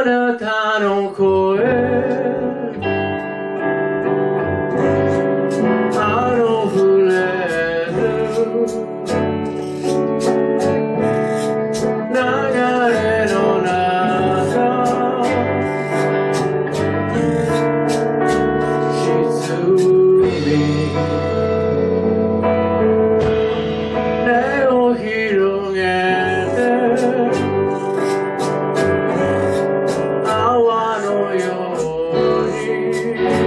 あなたの声 day.